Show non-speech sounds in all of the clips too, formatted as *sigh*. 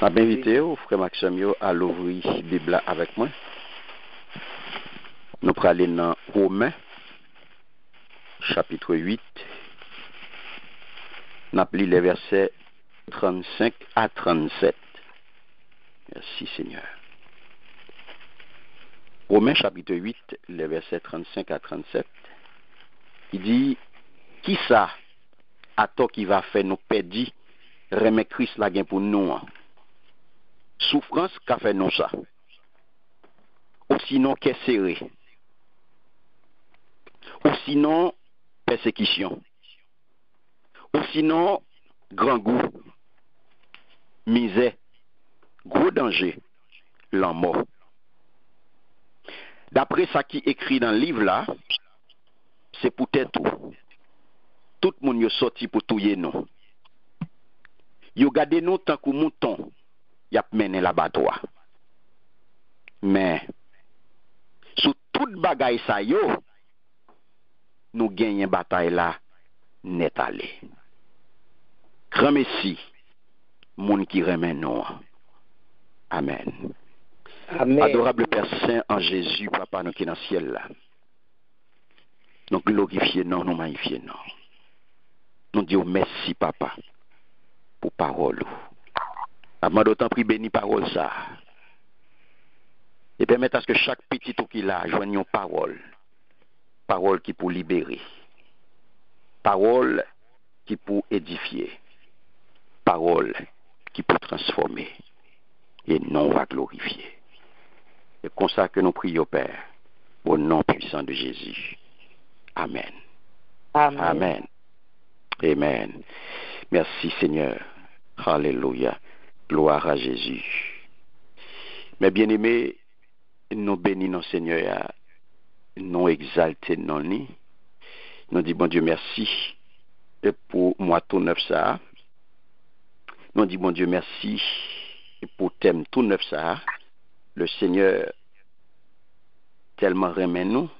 Mab invite yo, frè Maxim yo, al ouvri Bibla avèk mwen. Nou pralè nan Romè, chapitre 8. Nap li le versè 35 a 37. Merci Seigneur. Romè chapitre 8, le versè 35 a 37. I di, ki sa ato ki va fè nou pedi remè kris la gen pou nou an? Souffrance qu'a fait nous ça. Ou sinon qu'est serré. Ou sinon persécution. Ou sinon grand goût, misère, gros danger, la mort. D'après ça qui écrit dans le livre là, c'est pour tête tout. Tout le monde est sorti pour touyer nous. Yo gardé nous tant que mouton, yap menen labatwa. Men, sou tout bagay sa yo, nou genyen batay la net ale. Krame si, moun ki remen nou. Amen. Amen. Adorable Père Saint en Jésus, papa nou ki nan siel la. Nou glorifiye nou, nou magnifiye nou. Nou diyo mersi papa pou parol ou. Parole. Avant d'autant pris béni parole ça. Et permettre à ce que chaque petit tout qu'il a joigne une parole. Parole qui pour libérer. Parole qui pour édifier. Parole qui pour transformer. Et non va glorifier. C'est comme ça que nous prions, Père, au nom puissant de Jésus. Amen. Amen. Amen. Amen. Merci Seigneur. Alléluia. Gloire à Jésus. Mes bien-aimés, nous bénissons Seigneur, nous exaltons non ni. Nous disons bon Dieu merci et pour moi tout neuf ça. Nous disons bon Dieu merci et pour thème tout neuf ça. Le Seigneur tellement remet nous,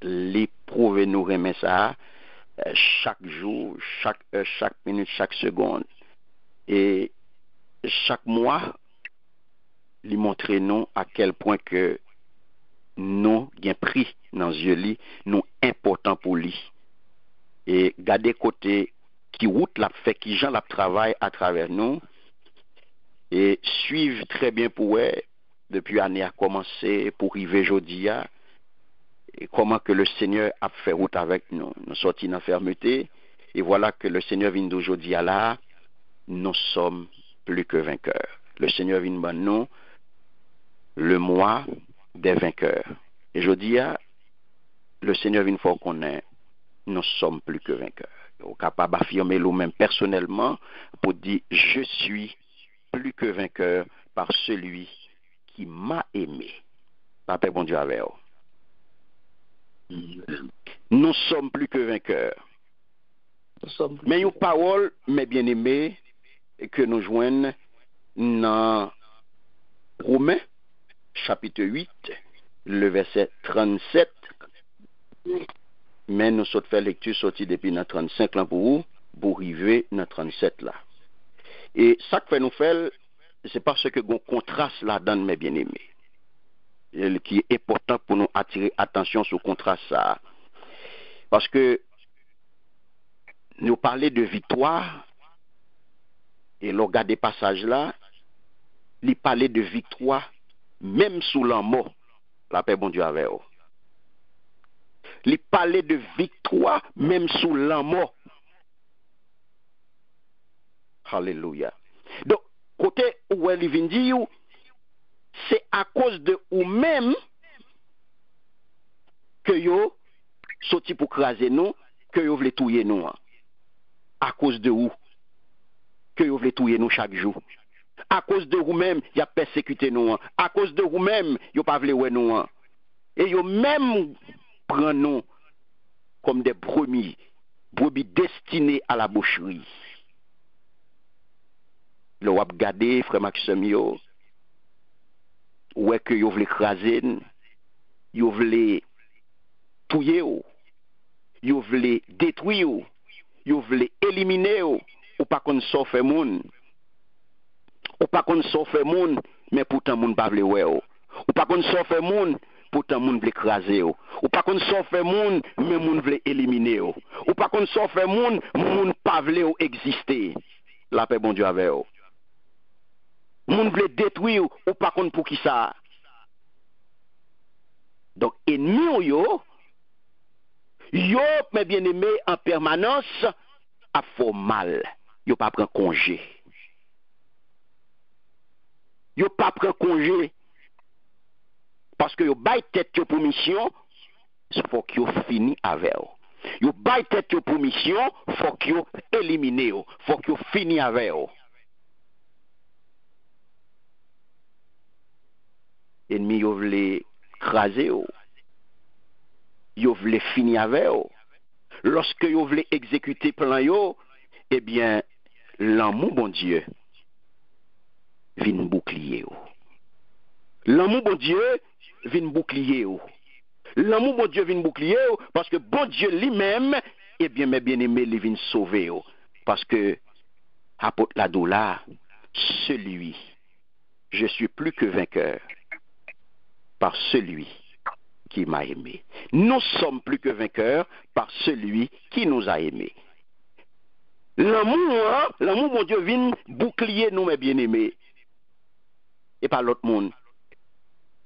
l'éprouve nous remet ça euh, chaque jour, chaque heure, chaque minute, chaque seconde. Et chaque mois, lui montrer nous à quel point que avons pris dans les yeux li, nous important pour lui. Et garder côté qui route la gens la travail à travers nous. Et suivre très bien pour eux, depuis l'année a commencé, pour arriver aujourd'hui, et comment que le Seigneur a fait route avec nous. Nous sortis dans la fermeté, et voilà que le Seigneur vient à là, nous sommes plus que vainqueurs. Le Seigneur vient de nous le mois des vainqueurs. Et je dis, le Seigneur vient faut qu'on ait, nous sommes plus que vainqueurs. Nous capable d'affirmer nous-mêmes personnellement pour dire, je suis plus que vainqueur par celui qui m'a aimé. Papa, bon Dieu avec vous. Nous sommes plus que vainqueurs. Nous sommes plus Mais une parole, mes bien-aimés, que nous joignons dans Romains, chapitre 8, le verset 37. Mais nous sommes fait lecture sortie depuis dans 35 là pour vous, pour arriver dans 37 là. Et ça que fait nous faire, c'est parce que un contraste là-dedans, mes bien-aimés, qui est important pour nous attirer attention sur contraste ça. Parce que nous parler de victoire, et le regard des passages là, il parlait de victoire même sous la mort. La paix, bon Dieu, vous. Il parlait de victoire même sous la mort. Alléluia. Donc, côté où elle vient dire, c'est à cause de ou même que yo sorti pour craser nous, que yo voulez touyer nous. hein. À cause de où que yo voulez touyer nous chaque jour. À cause de vous-même, y a persécuté nous. hein. À cause de vous-même, yo pas voulu nous. hein. Et yo même prend nous comme des brebis, brebis destinées à la boucherie. Le wap gade, frère Maxime yo, ouais que yo voulez écraser, yo voulez touyer yo, yo voulez détruire yo, yo voulez éliminer yo, ou pa kon so fe moun. Ou pa kon so fe moun, men poutan moun pa vle we ou. Ou pa kon so fe moun, poutan moun vle kraze ou. Ou pa kon so fe moun, men moun vle elimine ou. Ou pa kon so fe moun, moun pa vle ou egziste. La pe bon diyo ave ou. Moun vle detwi ou, ou pa kon pou ki sa. Donk enmi ou yo, yo, men bien eme, en permanans, a fo mal. Yo pa pren konje. Yo pa pren konje. Paske yo bay tèt yo pou misyon, fòk yo fini avè ou. Yo bay tèt yo pou misyon, fòk yo elimine ou. Fòk yo fini avè ou. Enmi yo vle krasè ou. Yo vle fini avè ou. Loske yo vle ekzekute plan yo, ebyen, l'amou bon Dieu vin boukliye ou. L'amou bon Dieu vin boukliye ou. L'amou bon Dieu vin boukliye ou, paske bon Dieu li mem, ebyen, me bien li vin sove ou. Paske, apot la dou la, celui, je suis plus que vainqueur, par celui qui m'a aimé. Nous sommes plus que vainqueurs par celui qui nous a aimés. L'amour, hein, l'amour, mon Dieu, vient bouclier nous, mes bien-aimés. Et pas l'autre monde.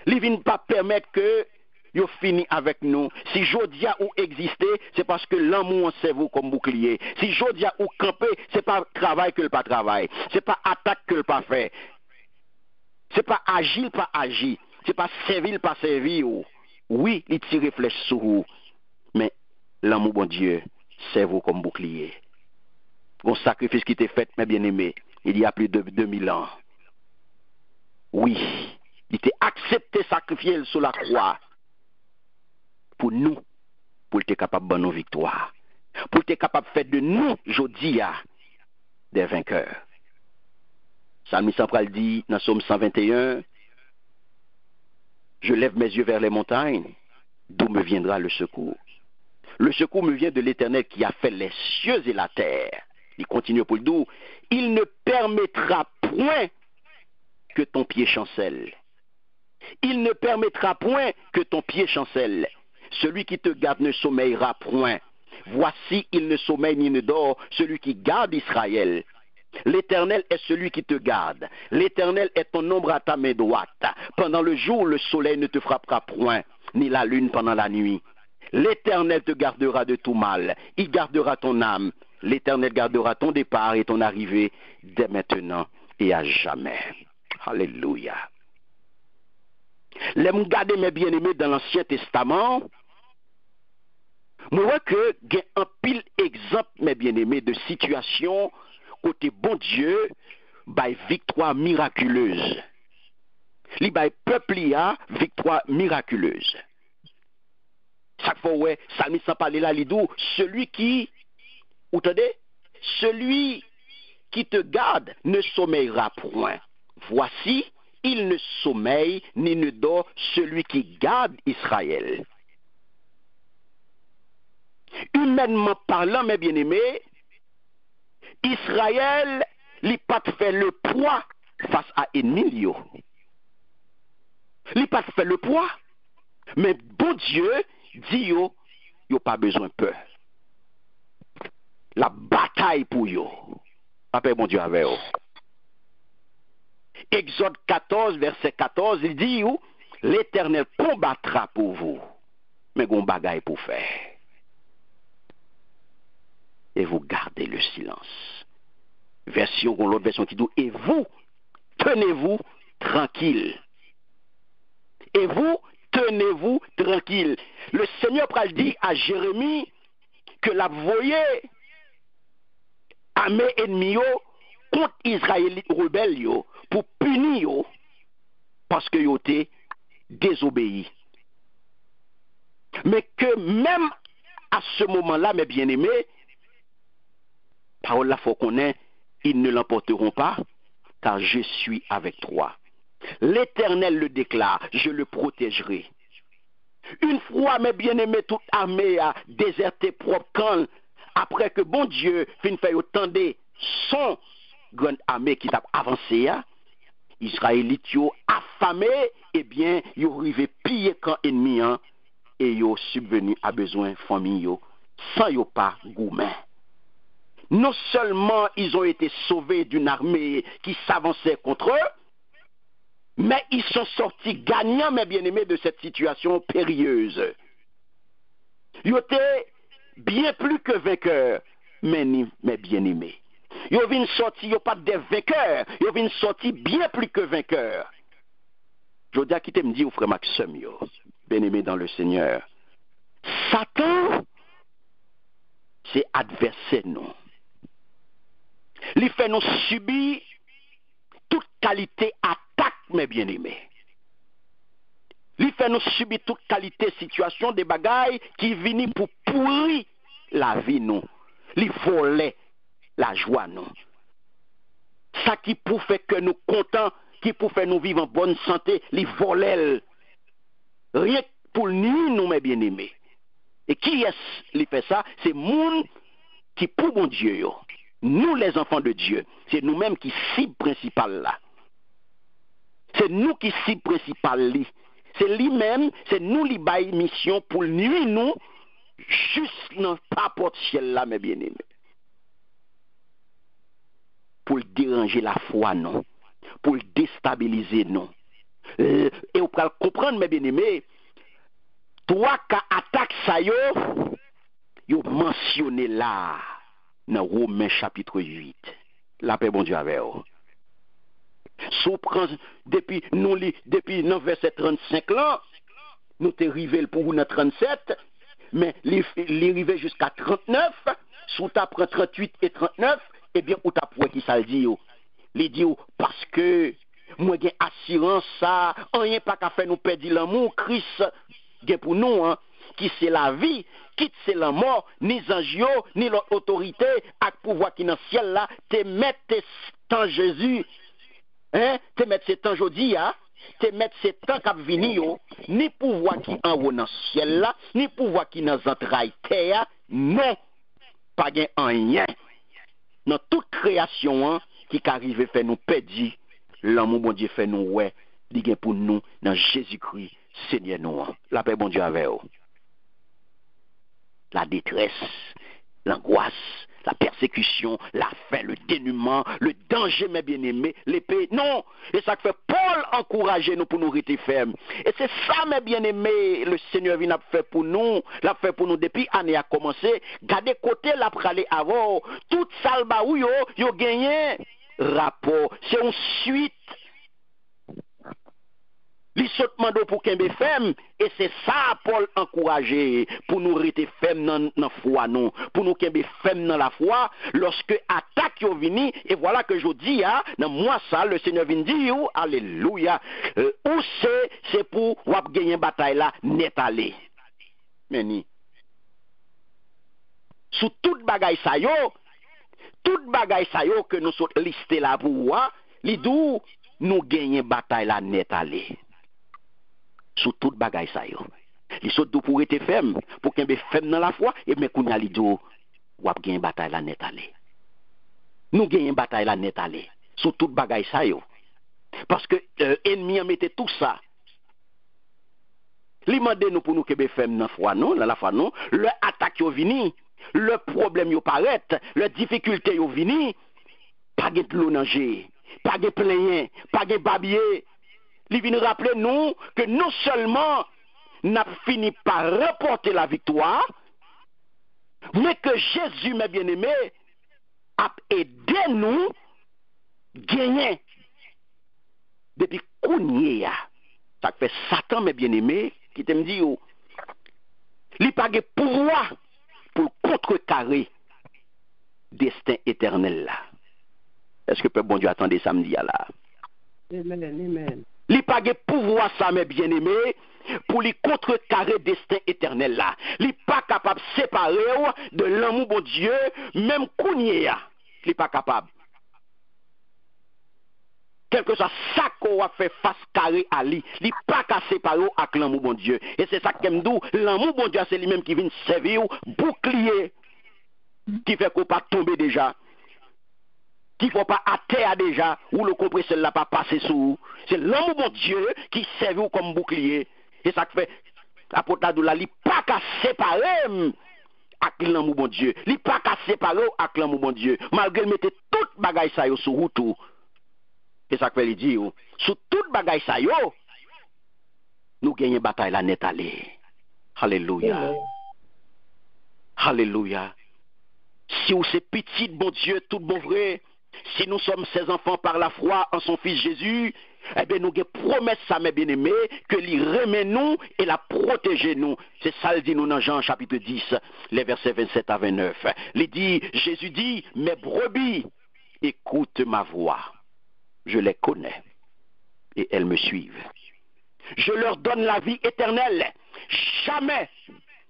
Il vient pas permettre que yo fini avec nous. Si Jodia ou exister, c'est parce que l'amour en vous comme bouclier. Si Jodia ou camper, c'est pas travail que le pas travail. C'est pas attaque que le pas fait. C'est pas agir pas agir. C'est pas servir pas servir. Oui, il tire flèche sur vous. Mais l'amour bon Dieu, c'est vous comme bouclier. Un sacrifice qui était fait, mes bien-aimés, il y a plus de 2000 ans. Oui, il était accepté sacrifier sur la croix pour nous, pour être capable de nos victoires, pour être capable de faire de nous, Jodia, des vainqueurs. Salmi Central dit dans Somme 121, Je lève mes yeux vers les montagnes, d'où me viendra le secours. Le secours me vient de l'Éternel qui a fait les cieux et la terre. Il continue pour le dos. Il ne permettra point que ton pied chancelle. Il ne permettra point que ton pied chancelle. Celui qui te garde ne sommeillera point. Voici, il ne sommeille ni ne dort, celui qui garde Israël. L'Éternel est celui qui te garde. L'Éternel est ton ombre à ta main droite. Pendant le jour, le soleil ne te frappera point, ni la lune pendant la nuit. L'Éternel te gardera de tout mal. Il gardera ton âme. L'Éternel gardera ton départ et ton arrivée dès maintenant et à jamais. Alléluia. Les garder mes bien-aimés dans l'Ancien Testament, moi que a un pile exemple, mes bien-aimés, de situation côté bon Dieu, by victoire miraculeuse. Li by peuple a victoire miraculeuse. Chaque fois, ouais, Salmi sans parler là, celui qui, vous celui qui te garde ne sommeillera point. Voici, il ne sommeille ni ne dort celui qui garde Israël. Humainement parlant, mes bien-aimés, Israël, n'a pas fait le poids face à ennemi yo. n'a pas fait le poids. Mais bon Dieu dit yo, yo pas besoin de peur. La bataille pour yo. Après bon Dieu avec eux. Exode 14, verset 14, il dit l'Éternel combattra pour vous. Mais gon bagaille pour faire. Et vous gardez le silence version, l'autre version qui dit, et vous, tenez-vous tranquille. Et vous, tenez-vous tranquille. Le Seigneur pral dit à Jérémie que la voyez à mes ennemis contre Israël rebelles pour punir parce que yo été désobéi. Mais que même à ce moment-là, mes bien-aimés, parole là faut qu'on ait ils ne l'emporteront pas, car je suis avec toi. L'Éternel le déclare, je le protégerai. Une fois, mes bien-aimés, toute armée a déserté propre camp, après que bon Dieu fin fait autant son grande armée qui t'a avancé, Israélites yo affamé, eh bien, yo rivé piller camp ennemi hein, et yo subvenu à besoin famille yo sans yo pas gourmet. Non seulement ils ont été sauvés d'une armée qui s'avançait contre eux, mais ils sont sortis gagnants, mes bien-aimés, de cette situation périlleuse. Ils étaient bien plus que vainqueurs, mais, mais bien-aimés. Ils viennent sortir, ils pas des vainqueurs, ils viennent sortir bien plus que vainqueurs. Je dis à qui me dit, frère Maxime, yo, bien-aimé dans le Seigneur, Satan, c'est adversaire, non. Il fait nous subir toute qualité attaque, mes bien-aimés. Il fait nous subir toute qualité situation des bagailles qui viennent pour pourrir la vie, nous. Il voler la joie, nous. Ça qui pour faire que nous contents, qui pour nous vivre en bonne santé, il volait. Rien pour nous, nous, mes bien-aimés. Et qui est-ce qui fait ça? C'est moun qui pour bon Dieu. yo. Nous, les enfants de Dieu, c'est nous-mêmes qui cible principale là. C'est nous qui cible principale li. C'est lui-même, c'est nous qui bail mission pour nuire nous juste dans pas porte ciel là, mes bien-aimés. Pour le déranger la foi, non. Pour le déstabiliser, non. Euh, et vous pouvez comprendre, mes bien-aimés, toi qui attaque ça yo, yo mentionné là dans Romains chapitre 8. La paix bon Dieu avec vous. Sous prend depuis nous li- verset 35 là, nous t'es rivé pour vous dans 37, mais les les rivé jusqu'à 39, sous ta prend 38 et 39, eh bien ou ta pour qui ça le dit yo? Il dit yo, parce que moi j'ai assurance ça, rien pas qu'à faire nous perdre l'amour Christ gen pour nous hein, qui c'est la vie, qui c'est la mort, ni ange ni l'autre autorité ak pouvoir qui dans le ciel là, te tes temps Jésus Hein? Te mettre ces temps jodi, hein? Te mettre ces temps vini yo, ni pouvoir qui en haut dans le ciel là, ni pouvoir qui dans entrailles terre, non, pas gen rien. Dans toute création qui arrive fait nous perdre, l'amour bon Dieu fait nous ouais, pour nous dans Jésus-Christ, Seigneur nous. La paix bon Dieu avec vous. La détresse, l'angoisse, la persécution, la faim, le dénuement, le danger, mes bien-aimés, l'épée. Non, et ça fait Paul encourager nous pour nous rester fermes. Et c'est ça, mes bien-aimés, le Seigneur vient fait pour nous, l'a fait pour nous depuis l'année a commencé. Gardez côté l'a pralé avant. Toute salba ou yo, yo gagné rapport. C'est une suite li saute mando pour kembe femme et c'est ça Paul encouragé pour nous rester ferme dans dans foi non pour nous kembe ferme dans la foi lorsque attaque yo vini et voilà que je dis ah dans moi ça le Seigneur vient dire ou, alléluia euh, ou c'est c'est pour wap gagner bataille là net aller meni. Sous toute bagaille ça yo toute bagaille ça yo que nous sommes listés là pour voir li dou nous gagner bataille là net aller sous toute bagaille ça yo. Li saute dou pour être ferme, pour qu'un ferme dans la foi, et mais qu'on a li dou, wap gen bataille la net aller. Nous gen bataille la net aller, sous toute bagaille ça yo. Parce que euh, ennemi a mette tout ça. Li mande nous pour nous kebe dans la foi non, dans la foi non, le attaque yo vini, le problème yo paraît, le difficulté yo vini, pas gen nager, pas gen plein, pas gen babier, il vient rappeler nous que non seulement n'a fini par remporter la victoire, mais que Jésus, mes bien-aimés, a aidé nous gagner depuis qu'on Ça fait Satan, mes bien-aimés, qui te me dit, oh, il pas de pouvoir pour contrecarrer destin éternel. Est-ce que peuple bon Dieu attendait samedi là? Amen, amen. Li pa ge pouvoir ça, mes bien-aimés, pour lui contrecarrer destin éternel là. Li pas capable de séparer ou de l'amour bon Dieu, même kounye ya. Li pas capable. Quel que soit ça qu'on a fait face carré à lui, li pas qu'à séparer avec l'amour bon Dieu. Et c'est ça que m'dou, l'amour bon Dieu, c'est lui-même qui vient servir ou bouclier, qui fait qu'on pas tomber déjà. Qu'il ne faut pas à terre déjà, ou le compresseur n'a pas passé sous. C'est l'homme bon Dieu qui servait comme bouclier. Et ça fait, apôtre là, il pas qu'à séparer avec l'amour bon Dieu. Il pas qu'à séparer avec l'amour bon Dieu. Malgré il mettait toute bagaille ça sur route. Et ça fait il dit, sur toute bagaille ça nous gagnons bataille la net aller. Alléluia. Alléluia. Si vous c'est petit, bon Dieu, tout bon vrai, si nous sommes ses enfants par la foi en son Fils Jésus, eh bien, nous avons promesse, ça, mes bien-aimés, que lui remet nous et la protéger nous. C'est ça, le dit nous dans Jean chapitre 10, les versets 27 à 29. Il dit, Jésus dit, mes brebis, écoute ma voix. Je les connais et elles me suivent. Je leur donne la vie éternelle. Jamais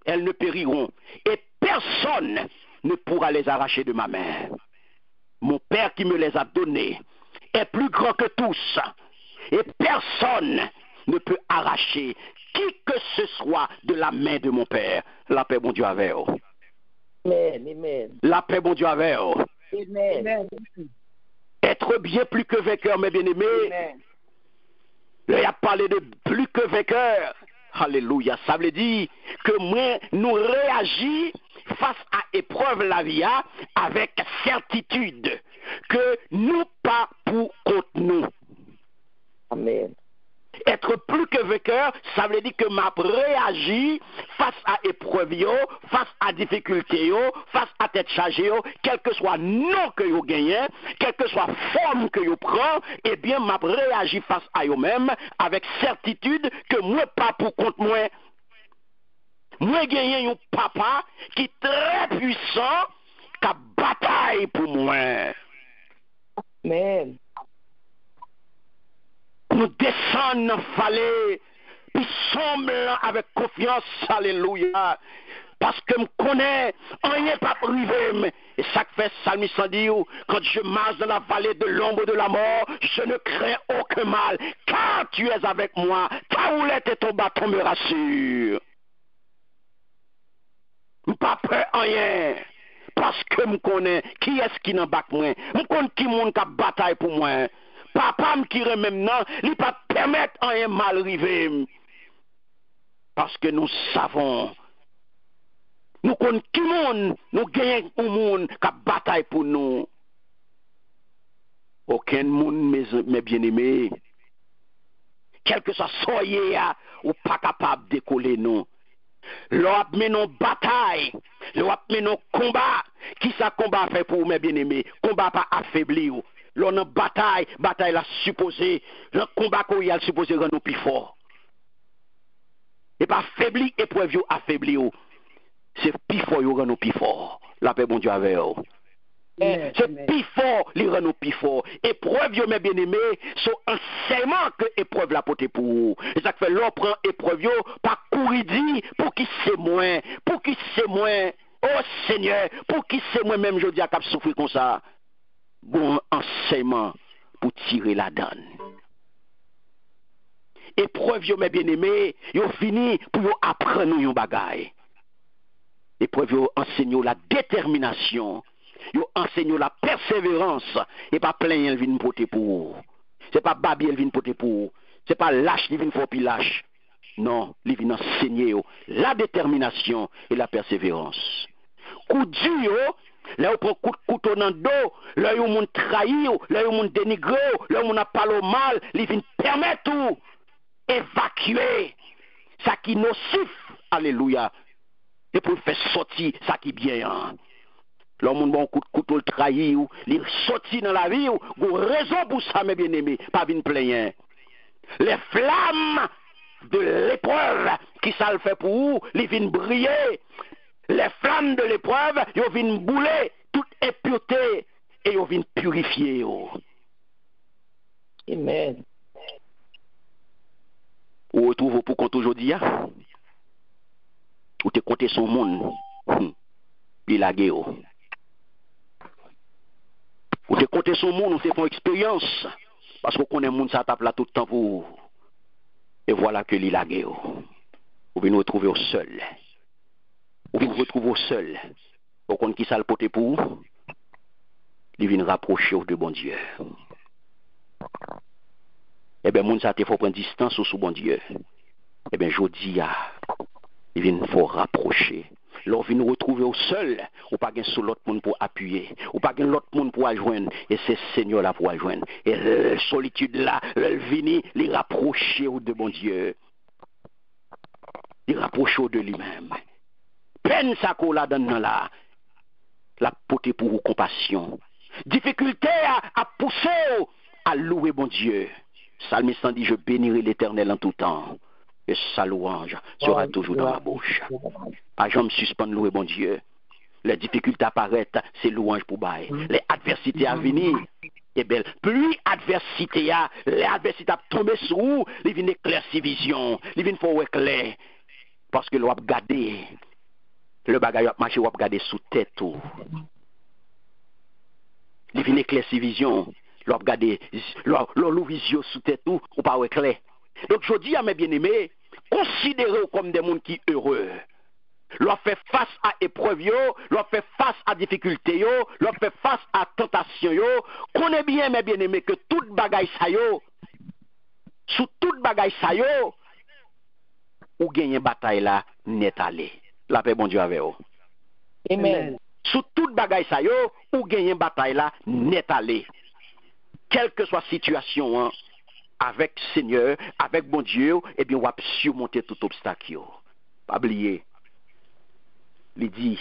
elles ne périront et personne ne pourra les arracher de ma main. Mon Père qui me les a donnés est plus grand que tous et personne ne peut arracher qui que ce soit de la main de mon Père. La paix, bon Dieu, avec vous. Amen. Amen. La paix, bon Dieu, avec vous. Amen. Être bien plus que vainqueur, mes bien-aimés. Il a parlé de plus que vainqueur. Alléluia. Ça veut dire que moi, nous réagissons face à épreuve la vie avec certitude que nous pas pour contre nous. Amen. Être plus que vainqueur, ça veut dire que m'a réagi face à épreuve, face à difficulté, face à tête chargée, quel que soit nom que vous gagnez, quelle que soit forme que vous prenez, eh bien, m'a réagi face à vous-même avec certitude que moi pas pour contre moi. Moi gagné un papa qui est très puissant, qui a bataille pour moi. Amen. nous descendons dans la vallée, puis semblant avec confiance, alléluia. Parce que me connais, rien pas privé. Et ça que fait Salmi dit, quand je marche dans la vallée de l'ombre de la mort, je ne crains aucun mal, car tu es avec moi, ta houlette et ton bâton me rassurent. M pa pre anyen. Paske m konen ki eski nan bak mwen. M konen ki moun ka batay pou mwen. Papa m kire mèm nan, li pa pèmèt anyen malrivem. Paske nou savon. Nou konen ki moun, nou genyen ou moun ka batay pou nou. Oken moun mè bienemè. Kelke sa soye ya, ou pa kapab dekole nou. Lò ap menon batay, lò ap menon komba, ki sa komba a fe pou ou men bieneme, komba pa afebli ou. Lò nan batay, batay la suppose, lò komba kou yal suppose ren nou pi for. E pa afebli, e pou ev yo afebli ou, se pi for yo ren nou pi for. La pe bon diyo ave ou. Amen. C'est nous plus fort. Épreuve, yo, mes bien-aimés, sont enseignement que épreuve la portée pour vous. Et ça fait l'on prend épreuve, yo, pas courir pour qui c'est moins, pour qui c'est moins. Oh Seigneur, pour qui c'est moi même, je dis à cap souffrir comme ça. Bon enseignement pour tirer la donne. Épreuve, yo, mes bien-aimés, yo fini pour yo apprendre yon bagay. Épreuve, yo enseigne la détermination. Yo enseigne la persévérance. Et pas plein, elle vient porter pour. C'est pas babi, elle vient porter pour. C'est pas lâche, il vient faire puis lâche. Non, il vient enseigner la détermination et la persévérance. Coup dur, là on prend coup de couteau dans le dos, là on moun trahi, là on moun dénigrer, là on a parlé mal, il vient permettre tout évacuer ça qui nocif. Alléluia. Et pour faire sortir ça qui bien. Lò moun bon kout koutol trayi ou, li soti nan la vi ou, gou rezon pou sa mè bien-aimé, pa vin pleyen. Le flam de l'épreuve ki sa l'fè pou ou, li vin brye. Le flam de l'épreuve, yo vin boule, tout epiote, e yo vin purifiye ou. Amen. Ou ou trouve pou kont oujodi ya? Ou te konte sou moun? Pi la ge ou. Ou te compter son monde, ou te font expérience. Parce qu'on connaît monde, ça tape là tout le temps pour. Et voilà que l'il a. Ou bien nous retrouver au seul. Ou bien nous retrouver au seul. Ou qu'on qui ça le porter pour il vient rapprocher de bon Dieu. Eh bien, sa te faut prendre distance sous bon Dieu. Eh bien, je dis, il vient faut rapprocher. Lors vient nous retrouver au seul, ou pas sur l'autre monde pour appuyer, ou pas l'autre monde pour adjoindre, et c'est Seigneur là pour adjoindre. Et la solitude là, elle vient les rapprocher de bon Dieu. Il rapproche de lui-même. Peine sa qu'on la donne là, la porter pour vous compassion. Difficulté à, pousser à louer bon Dieu. Salmiste dit, je bénirai l'éternel en tout temps. Et sa louange sera toujours dans ma bouche. Pas jamais suspendre louer bon Dieu. Les difficultés apparaissent, c'est louange pour bail. Les adversités à venir, et bien, plus adversité a, les adversités a tombé sur vous, il vient éclaircir vision, il vient faut éclair. Parce que l'on a gardé, le bagage a marché, on a gardé sous tête tout. Il vient éclaircir vision, l'on a gardé, l'on vision sous tête tout, ou pas éclair. Donc, je dis à mes bien-aimés, considérez-vous comme des gens qui heureux. L'on fait face à épreuve, l'on fait face à difficulté, l'on fait face à tentation. Connaissez bien, mes bien-aimés, que toute bagaille ça yo, sous toute bagaille ça yo, ou gagnez bataille là, net allé. La paix, bon Dieu, avec vous. Amen. Sous toute bagaille ça yo, ou gagnez bataille là, net allé. Quelle que soit la situation, hein, avec Seigneur, avec bon Dieu, eh bien, on va surmonter tout obstacle. Pas oublier. Il dit,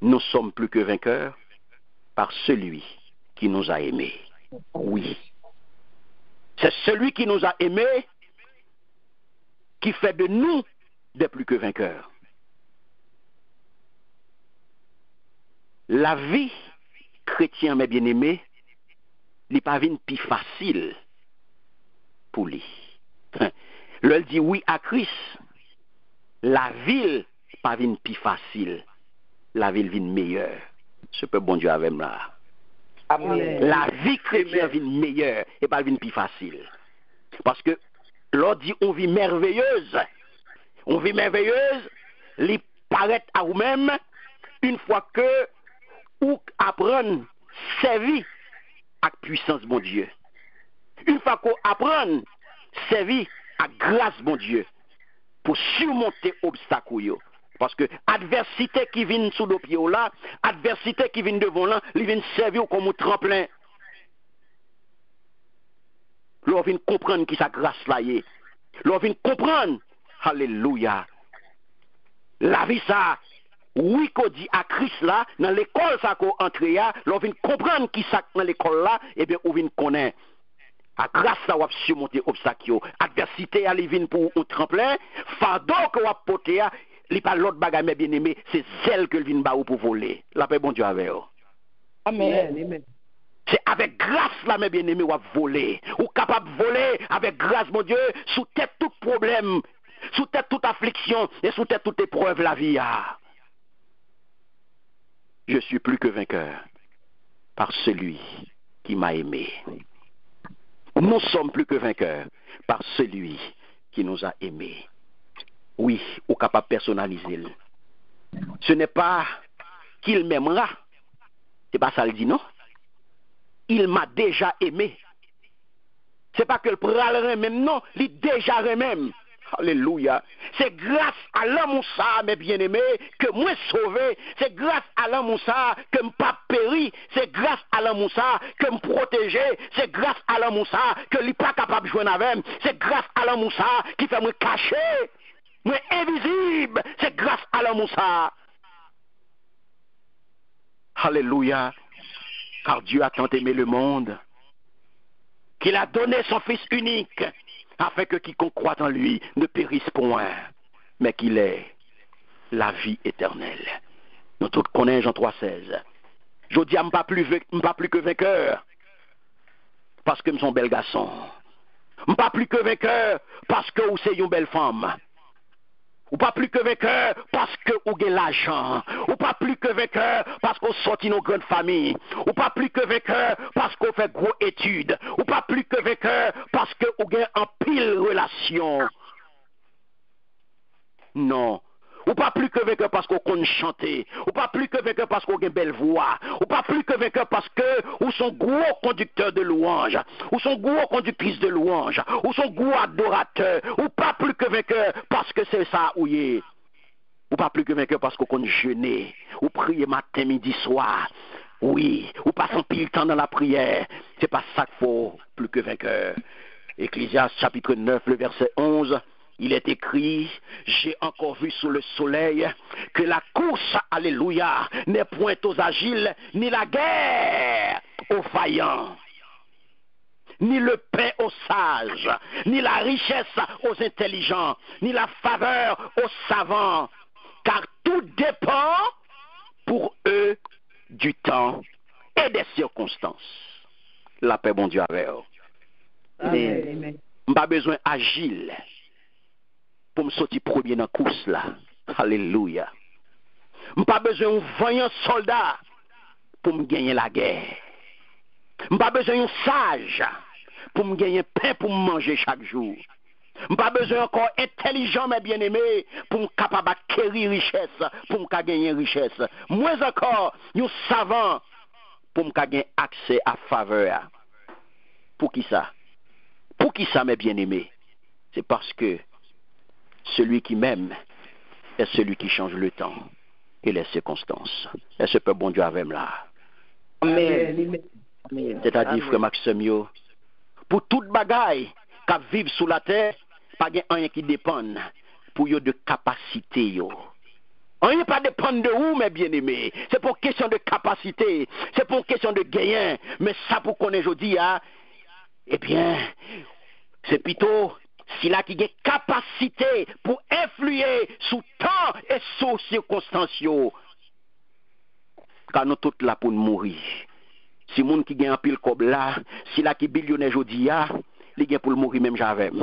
nous sommes plus que vainqueurs par celui qui nous a aimés. Oui. C'est celui qui nous a aimés qui fait de nous des plus que vainqueurs. La vie chrétienne, mes bien-aimés, n'est pas une plus facile pour lui. *laughs* Dit oui à Christ. La ville pas une plus facile. La ville vient meilleure. Ce peut bon Dieu avec moi. Amen. La vie chrétienne vient meilleure et pas vient plus facile. Parce que l'on dit on vit merveilleuse. On vit merveilleuse, les paraît à vous-même une fois que ou apprendre servir à puissance bon Dieu. Une fois qu'on apprend servir à grâce bon Dieu pour surmonter obstacle parce que adversité qui vient sous le pied là, adversité qui vient devant là, il vient servir comme un tremplin. L'on vient comprendre qui sa grâce là est. L'on vient comprendre, alléluia, la vie ça, oui qu'on dit à Christ là, dans l'école ça qu'on entre là, l'on vient comprendre qui ça dans l'école là, et bien on vient connaître. À grâce à vous surmonter obstacle, adversité à vient pour un tremplin, fardeau que vous porter, il pas l'autre bagage mais bien aimé, c'est celle que vient ba pour voler. La paix bon Dieu avec vous. Amen. Amen. C'est avec grâce là, mes bien-aimés, ou voler. Ou capable de voler avec grâce, mon Dieu, sous tête tout problème, sous tête toute affliction et sous tête toute épreuve la vie. a. Je suis plus que vainqueur par celui qui m'a aimé. Nous sommes plus que vainqueurs par celui qui nous a aimés. Oui, ou capable personnaliser. Ce n'est pas qu'il m'aimera. C'est pas ça le dit, non? il m'a déjà aimé. C'est pas que le pralerait même, non, il déjà même. Alléluia. C'est grâce à l'amour ça, mes bien-aimés, que moi sauvé. C'est grâce à l'amour ça que me pas péri. C'est grâce à l'amour ça que me protégé. C'est grâce à l'amour ça que n'est pas capable de jouer avec. C'est grâce à l'amour ça qui fait me cacher. Moi invisible. C'est grâce à l'amour ça. Alléluia car Dieu a tant aimé le monde qu'il a donné son Fils unique, afin que quiconque croit en lui ne périsse point, mais qu'il ait la vie éternelle. Nous tous connaissons Jean 3,16. Je dis à pas plus, pas plus que vainqueur, parce que nous sommes bel garçon. Pas plus que vainqueur, parce que vous êtes une belle femme. Ou pas plus que vainqueur parce que vous avez l'argent. Ou pas plus que vainqueur parce qu'on sortit nos grandes familles. Ou pas plus que vainqueur parce qu'on fait gros études. Ou pas plus que vainqueur parce que vous avez en pile relation. Non. Ou pas plus que vainqueur parce qu'on compte chanter. Ou pas plus que vainqueur parce qu'on a une belle voix. Ou pas plus que vainqueur parce que ou sont gros conducteurs de louange. Ou sont gros conductrices de louange. Ou sont gros adorateurs. Ou pas plus que vainqueur parce que c'est ça où il est. Ou pas plus que vainqueur parce qu'on compte jeûner. Ou prier matin, midi, soir. Oui, ou passant pile temps dans la prière. C'est pas ça qu'il faut, plus que vainqueur. Ecclésiaste chapitre 9, le verset 11, il est écrit, j'ai encore vu sous le soleil que la course, alléluia, n'est point aux agiles, ni la guerre aux vaillants, ni le pain aux sages, ni la richesse aux intelligents, ni la faveur aux savants, car tout dépend pour eux du temps et des circonstances. La paix, bon Dieu, avec eux. Amen. Pas besoin agile pour me sortir premier dans la course là. Alléluia. Pas besoin d'un vaillant soldat pour me gagner la guerre. Pas besoin d'un sage pour me gagner pain pour me manger chaque jour. Pas besoin encore intelligent, mes bien-aimés, pour me capable d'acquérir richesse, pour me gagner richesse. Moins encore, un savant pour me gagner accès à faveur. Pour qui ça? Pour qui ça, mes bien-aimés? C'est parce que celui qui m'aime est celui qui change le temps et les circonstances. Et ce peut bon Dieu avec là? Amen. C'est-à-dire, frère Maxime, yo, pour toute bagaille qui vivent sous la terre, pas de rien qui dépend pour yo de capacité yo. Rien pas dépend de où, mes bien-aimés. C'est pour question de capacité. C'est pour question de gain. Mais ça, pour qu'on ait aujourd'hui, hein, eh bien, c'est plutôt sila ki gen kapasite pou influye sou tan e sou sirkonstansyo. Kan nou tout la pou mouri. Si moun ki gen apil kob la, sila ki bilyone jodi ya, li gen pou mouri menm javem.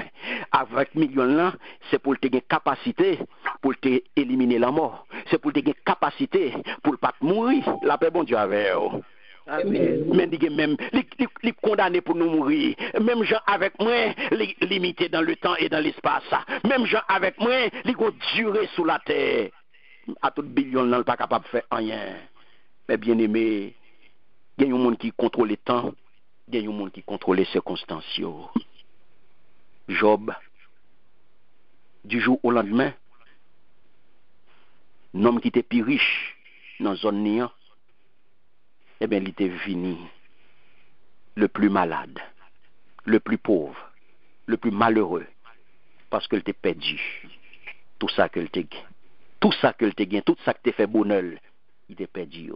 Avèk milyon lan, se pou te gen kapasite pou te elimine la mor. Se pou te gen kapasite pou pat mouri la pe bon javem. Men dige men, li kondane pou nou mouri. Mem jan avek mwen, li limite dan le tan e dan l'espasa. Mem jan avek mwen, li go dure sou la ter. A tout bilyon nan l pa kapab fe anyen. Men bien eme, gen yon moun ki kontrole tan, gen yon moun ki kontrole sekonstansyo. Job, du jou ou landmen, nom ki te pi rich nan zon niyan, eh bien, il était venu le plus malade, le plus pauvre, le plus malheureux, parce qu'il était perdu. Tout ça qu'il était tout ça qu'il était gain, tout ça t'es fait bonheur, il était perdu.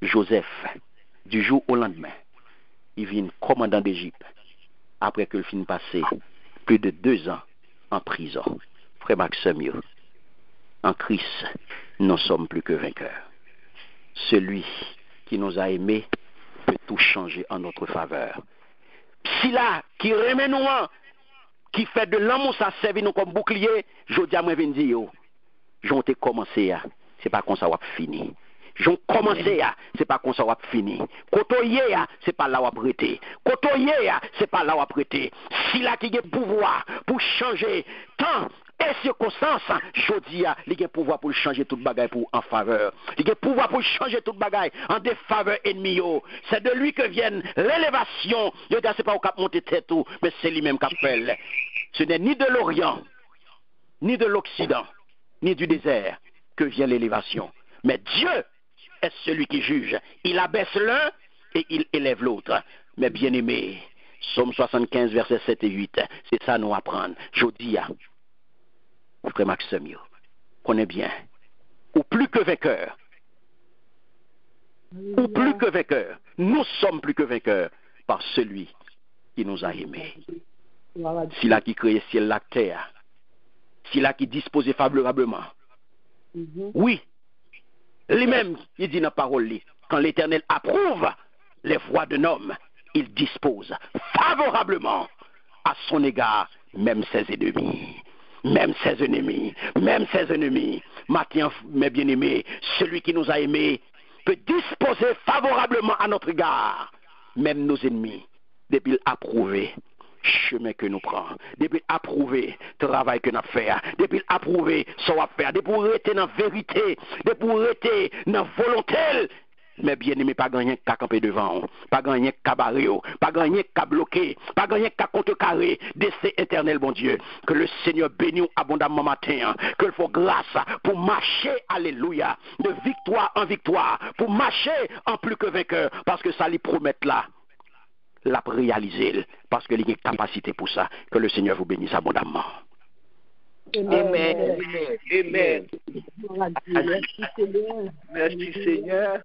Joseph, du jour au lendemain, il vient commandant d'Égypte, après qu'il finit passer plus de deux ans en prison. Frère Maxime, en Christ, nous sommes plus que vainqueurs. Celui qui nous a aimés peut tout changer en notre faveur. Si là, qui remet nous, hein, qui fait de l'amour, ça servi nous comme bouclier, je dis à moi, été commencé, à, c'est pas comme ça va fini. J'ont commencé à, c'est pas comme ça va fini. Kotoye à, c'est pas là où prêter. Kotoye à, c'est pas là où prêter. Si là qui a pouvoir pour changer temps et circonstances, je dis à, il a pouvoir pour changer toute bagaille pour en faveur. Il a pouvoir pour changer toute bagaille en défaveur ennemi. C'est de lui que vienne l'élévation. Yo c'est pas au cap monter tête ou, mais c'est lui-même qui appelle. Ce n'est ni de l'Orient, ni de l'Occident, ni du désert que vient l'élévation. Mais Dieu est celui qui juge? Il abaisse l'un et il élève l'autre. Mais bien aimé, Somme 75, versets 7 et 8, c'est ça nous apprendre. Je dis à frère Maxime, connais bien, ou plus que vainqueur, ou plus que vainqueur, nous sommes plus que vainqueurs par celui qui nous a aimés. C'est là qui crée ciel la terre, c'est là qui dispose favorablement. Oui, lui-même, il dit dans la parole, quand l'Éternel approuve les voies d'un homme, il dispose favorablement à son égard même ses ennemis. Même ses ennemis, même ses ennemis. Maintenant, mes bien-aimés, celui qui nous a aimés peut disposer favorablement à notre égard, même nos ennemis, depuis l'approuvé chemin que nous prenons, depuis approuver travail que nous fait, depuis approuver ce qu'on faire, depuis rester dans la vérité, depuis rester dans la volonté. Mais bien aimé, pas gagner qu'à camper devant, pas gagner qu'à barrer, pas gagner qu'à bloquer, pas gagner qu'à contrecarrer, d'essai éternel, bon Dieu. Que le Seigneur bénisse abondamment matin, que le faut grâce pour marcher, alléluia, de victoire en victoire, pour marcher en plus que vainqueur, parce que ça lui promet là l'a réaliser parce qu'il y a une capacité pour ça. Que le Seigneur vous bénisse abondamment. Amen. Amen. Merci Seigneur. Merci Seigneur.